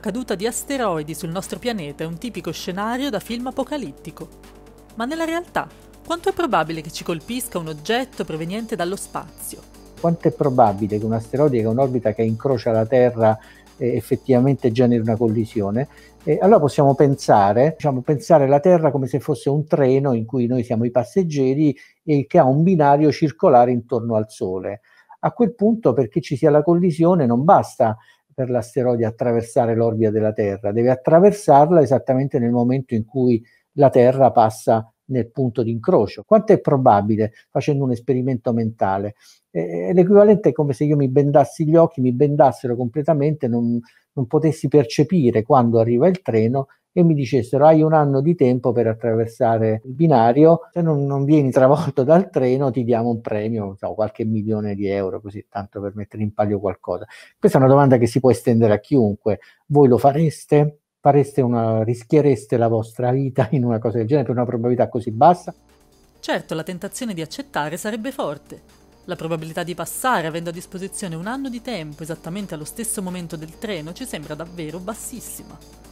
Caduta di asteroidi sul nostro pianeta è un tipico scenario da film apocalittico. Ma nella realtà, quanto è probabile che ci colpisca un oggetto proveniente dallo spazio? Quanto è probabile che un asteroide che ha un'orbita che incrocia la Terra eh, effettivamente generi una collisione? E allora possiamo pensare, diciamo, pensare la Terra come se fosse un treno in cui noi siamo i passeggeri e che ha un binario circolare intorno al Sole. A quel punto, perché ci sia la collisione, non basta per l'asteroide attraversare l'orbita della Terra, deve attraversarla esattamente nel momento in cui la Terra passa nel punto di incrocio. Quanto è probabile, facendo un esperimento mentale? Eh, l'equivalente è come se io mi bendassi gli occhi, mi bendassero completamente, non, non potessi percepire quando arriva il treno e mi dicessero hai un anno di tempo per attraversare il binario, se non, non vieni travolto dal treno ti diamo un premio, so, qualche milione di euro, così tanto per mettere in palio qualcosa. Questa è una domanda che si può estendere a chiunque. Voi lo fareste? Fareste una, rischiereste la vostra vita in una cosa del genere per una probabilità così bassa? Certo, la tentazione di accettare sarebbe forte. La probabilità di passare avendo a disposizione un anno di tempo esattamente allo stesso momento del treno ci sembra davvero bassissima.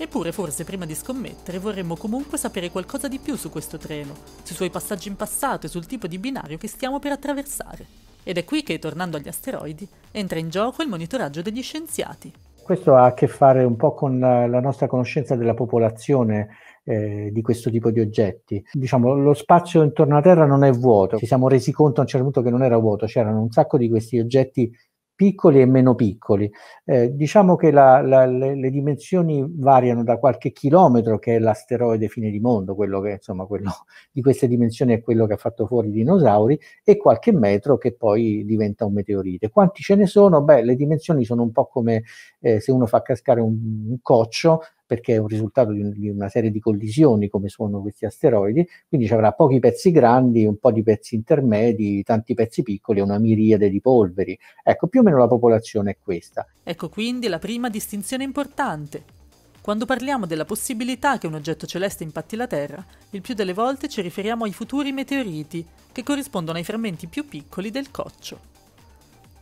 Eppure forse prima di scommettere vorremmo comunque sapere qualcosa di più su questo treno, sui suoi passaggi in passato e sul tipo di binario che stiamo per attraversare. Ed è qui che, tornando agli asteroidi, entra in gioco il monitoraggio degli scienziati. Questo ha a che fare un po' con la nostra conoscenza della popolazione eh, di questo tipo di oggetti. Diciamo, lo spazio intorno alla Terra non è vuoto, ci siamo resi conto a un certo punto che non era vuoto, c'erano un sacco di questi oggetti piccoli e meno piccoli. Eh, diciamo che la, la, le, le, dimensioni variano da qualche chilometro, che è l'asteroide fine di mondo, quello che insomma quello di queste dimensioni è quello che ha fatto fuori i dinosauri, e qualche metro che poi diventa un meteorite. Quanti ce ne sono? Beh, le dimensioni sono un po' come eh, se uno fa cascare un, un coccio, perché è un risultato di, di, una serie di collisioni come sono questi asteroidi, quindi ci avrà pochi pezzi grandi, un po' di pezzi intermedi, tanti pezzi piccoli e una miriade di polveri. Ecco, più o meno la popolazione è questa. Ecco quindi la prima distinzione importante. Quando parliamo della possibilità che un oggetto celeste impatti la Terra, il più delle volte ci riferiamo ai futuri meteoriti, che corrispondono ai frammenti più piccoli del coccio.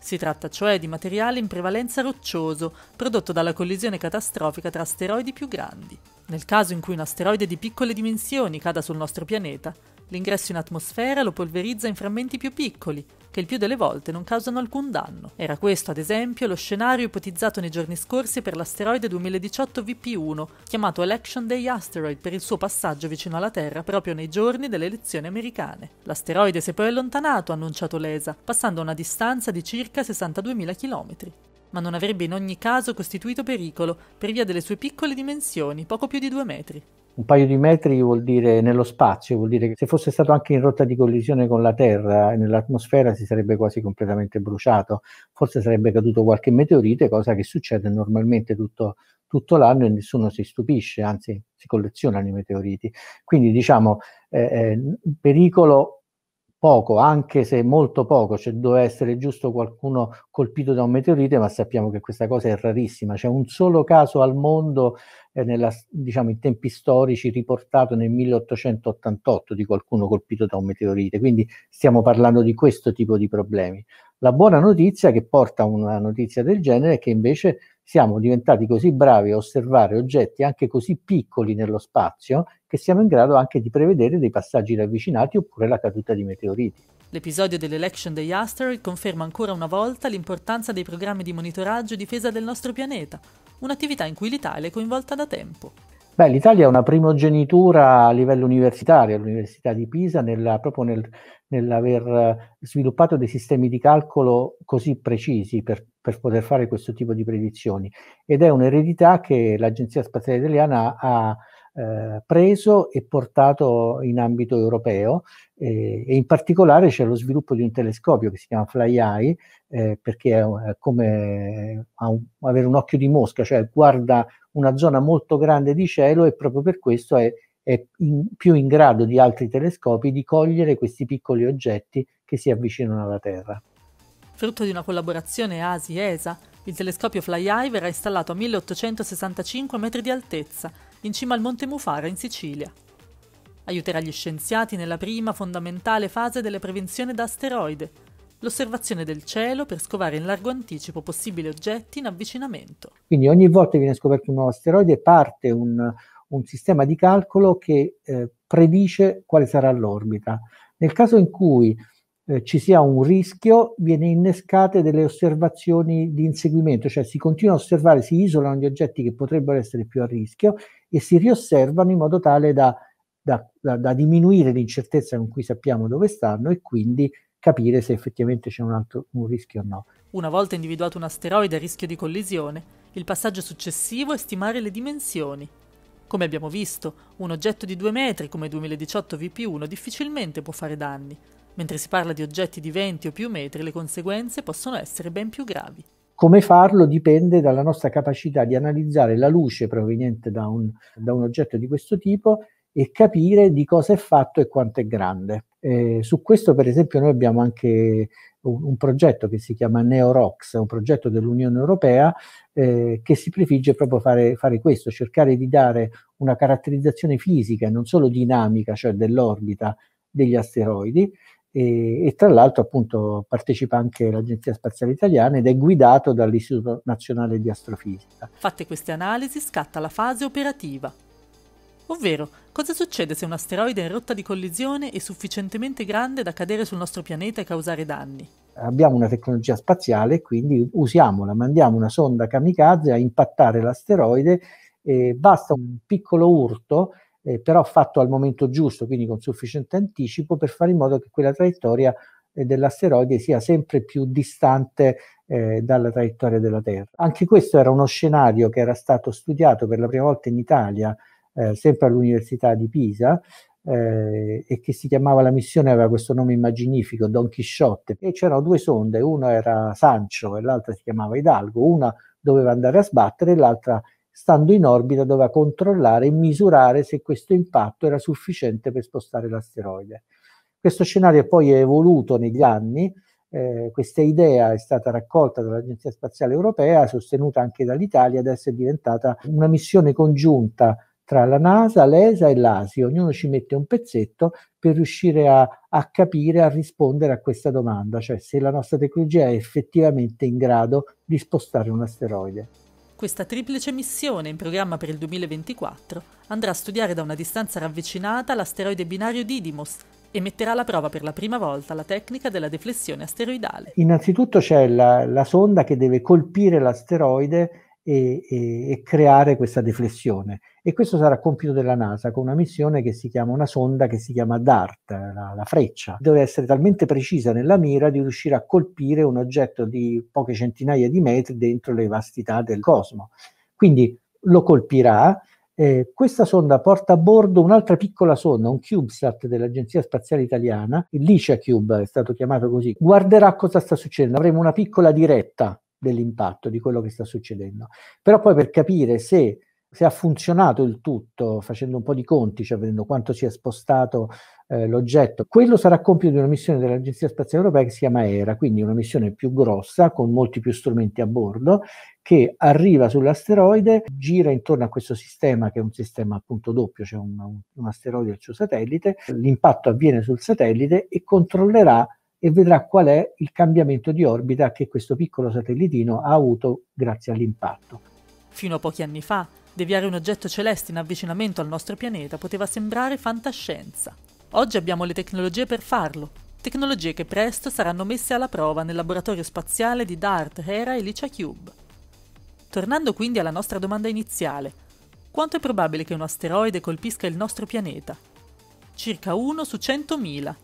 Si tratta cioè di materiale in prevalenza roccioso, prodotto dalla collisione catastrofica tra asteroidi più grandi. Nel caso in cui un asteroide di piccole dimensioni cada sul nostro pianeta, l'ingresso in atmosfera lo polverizza in frammenti più piccoli, che il più delle volte non causano alcun danno. Era questo, ad esempio, lo scenario ipotizzato nei giorni scorsi per l'asteroide 2018 VP1, chiamato Election Day Asteroid per il suo passaggio vicino alla Terra proprio nei giorni delle elezioni americane. L'asteroide si è poi allontanato, ha annunciato l'ESA, passando a una distanza di circa 62.000 km ma non avrebbe in ogni caso costituito pericolo per via delle sue piccole dimensioni, poco più di due metri un paio di metri vuol dire nello spazio, vuol dire che se fosse stato anche in rotta di collisione con la Terra e nell'atmosfera si sarebbe quasi completamente bruciato, forse sarebbe caduto qualche meteorite, cosa che succede normalmente tutto, tutto l'anno e nessuno si stupisce, anzi si collezionano i meteoriti. Quindi diciamo eh, eh, pericolo poco, anche se molto poco, cioè doveva essere giusto qualcuno colpito da un meteorite, ma sappiamo che questa cosa è rarissima. C'è un solo caso al mondo, eh, nella, diciamo in tempi storici, riportato nel 1888 di qualcuno colpito da un meteorite, quindi stiamo parlando di questo tipo di problemi. La buona notizia che porta a una notizia del genere è che invece siamo diventati così bravi a osservare oggetti anche così piccoli nello spazio che siamo in grado anche di prevedere dei passaggi ravvicinati oppure la caduta di meteoriti. L'episodio dell'Election Day Asteroid conferma ancora una volta l'importanza dei programmi di monitoraggio e difesa del nostro pianeta, un'attività in cui l'Italia è coinvolta da tempo. Beh, l'Italia è una primogenitura a livello universitario, all'Università di Pisa, nella, proprio nel, nell'aver sviluppato dei sistemi di calcolo così precisi per, per, poter fare questo tipo di predizioni. Ed è un'eredità che l'Agenzia Spaziale Italiana ha eh, preso e portato in ambito europeo eh, e in particolare c'è lo sviluppo di un telescopio che si chiama FlyEye eh, perché è come un, avere un occhio di mosca, cioè guarda una zona molto grande di cielo e proprio per questo è, è in, più in grado di altri telescopi di cogliere questi piccoli oggetti che si avvicinano alla Terra. Frutto di una collaborazione ASI-ESA, il telescopio FlyEye verrà installato a 1865 metri di altezza, in cima al Monte Mufara in Sicilia. Aiuterà gli scienziati nella prima fondamentale fase delle prevenzioni da asteroide, l'osservazione del cielo per scovare in largo anticipo possibili oggetti in avvicinamento. Quindi ogni volta che viene scoperto un nuovo asteroide parte un, un sistema di calcolo che eh, predice quale sarà l'orbita. Nel caso in cui eh, ci sia un rischio, viene innescate delle osservazioni di inseguimento, cioè si continua a osservare, si isolano gli oggetti che potrebbero essere più a rischio e si riosservano in modo tale da, da, da, da diminuire l'incertezza con cui sappiamo dove stanno e quindi capire se effettivamente c'è un, altro, un rischio o no. Una volta individuato un asteroide a rischio di collisione, il passaggio successivo è stimare le dimensioni. Come abbiamo visto, un oggetto di 2 metri come 2018 VP1 difficilmente può fare danni, mentre si parla di oggetti di 20 o più metri le conseguenze possono essere ben più gravi. Come farlo dipende dalla nostra capacità di analizzare la luce proveniente da un, da un oggetto di questo tipo e capire di cosa è fatto e quanto è grande. Eh, su questo, per esempio, noi abbiamo anche un, un progetto che si chiama NeoRox, un progetto dell'Unione Europea eh, che si prefigge proprio fare, fare questo, cercare di dare una caratterizzazione fisica e non solo dinamica, cioè dell'orbita degli asteroidi, e, e, tra l'altro appunto partecipa anche l'Agenzia Spaziale Italiana ed è guidato dall'Istituto Nazionale di Astrofisica. Fatte queste analisi scatta la fase operativa, Ovvero, cosa succede se un asteroide è in rotta di collisione è sufficientemente grande da cadere sul nostro pianeta e causare danni? Abbiamo una tecnologia spaziale, quindi usiamola, mandiamo una sonda kamikaze a impattare l'asteroide, e basta un piccolo urto, eh, però fatto al momento giusto, quindi con sufficiente anticipo, per fare in modo che quella traiettoria eh, dell'asteroide sia sempre più distante eh, dalla traiettoria della Terra. Anche questo era uno scenario che era stato studiato per la prima volta in Italia eh, sempre all'Università di Pisa, eh, e che si chiamava la missione, aveva questo nome immaginifico, Don Chisciotte, e c'erano due sonde, una era Sancho e l'altra si chiamava Hidalgo, una doveva andare a sbattere e l'altra stando in orbita doveva controllare e misurare se questo impatto era sufficiente per spostare l'asteroide. Questo scenario poi è evoluto negli anni, eh, questa idea è stata raccolta dall'Agenzia Spaziale Europea, sostenuta anche dall'Italia, adesso è diventata una missione congiunta tra la NASA, l'ESA e l'ASI, ognuno ci mette un pezzetto per riuscire a, a, capire, a rispondere a questa domanda, cioè se la nostra tecnologia è effettivamente in grado di spostare un asteroide. Questa triplice missione in programma per il 2024 andrà a studiare da una distanza ravvicinata l'asteroide binario Didymos e metterà alla prova per la prima volta la tecnica della deflessione asteroidale. Innanzitutto c'è la, la sonda che deve colpire l'asteroide e, e, e, creare questa deflessione. E questo sarà compito della NASA con una missione che si chiama, una sonda che si chiama DART, la, la, freccia. Deve essere talmente precisa nella mira di riuscire a colpire un oggetto di poche centinaia di metri dentro le vastità del cosmo. Quindi lo colpirà. Eh, questa sonda porta a bordo un'altra piccola sonda, un CubeSat dell'Agenzia Spaziale Italiana, il Licia Cube è stato chiamato così, guarderà cosa sta succedendo. Avremo una piccola diretta dell'impatto di quello che sta succedendo. Però poi per capire se, se, ha funzionato il tutto, facendo un po' di conti, cioè vedendo quanto si è spostato eh, l'oggetto, quello sarà compito di una missione dell'Agenzia Spaziale Europea che si chiama ERA, quindi una missione più grossa, con molti più strumenti a bordo, che arriva sull'asteroide, gira intorno a questo sistema che è un sistema appunto doppio, cioè un, un asteroide e il suo satellite, l'impatto avviene sul satellite e controllerà e vedrà qual è il cambiamento di orbita che questo piccolo satellitino ha avuto grazie all'impatto. Fino a pochi anni fa, deviare un oggetto celeste in avvicinamento al nostro pianeta poteva sembrare fantascienza. Oggi abbiamo le tecnologie per farlo, tecnologie che presto saranno messe alla prova nel laboratorio spaziale di DART, Hera e Licia Cube. Tornando quindi alla nostra domanda iniziale, quanto è probabile che un asteroide colpisca il nostro pianeta? Circa 1 su 100.000,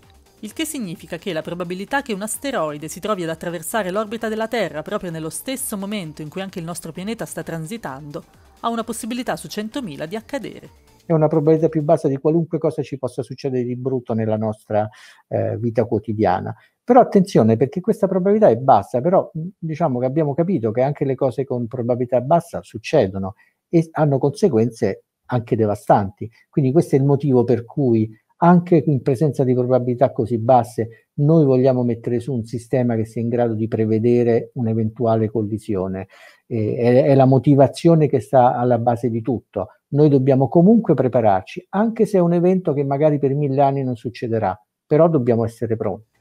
il che significa che la probabilità che un asteroide si trovi ad attraversare l'orbita della Terra proprio nello stesso momento in cui anche il nostro pianeta sta transitando ha una possibilità su 100.000 di accadere. È una probabilità più bassa di qualunque cosa ci possa succedere di brutto nella nostra eh, vita quotidiana. Però attenzione perché questa probabilità è bassa, però diciamo che abbiamo capito che anche le cose con probabilità bassa succedono e hanno conseguenze anche devastanti. Quindi questo è il motivo per cui anche in presenza di probabilità così basse, noi vogliamo mettere su un sistema che sia in grado di prevedere un'eventuale collisione. Eh, è, è la motivazione che sta alla base di tutto. Noi dobbiamo comunque prepararci, anche se è un evento che magari per mille anni non succederà, però dobbiamo essere pronti.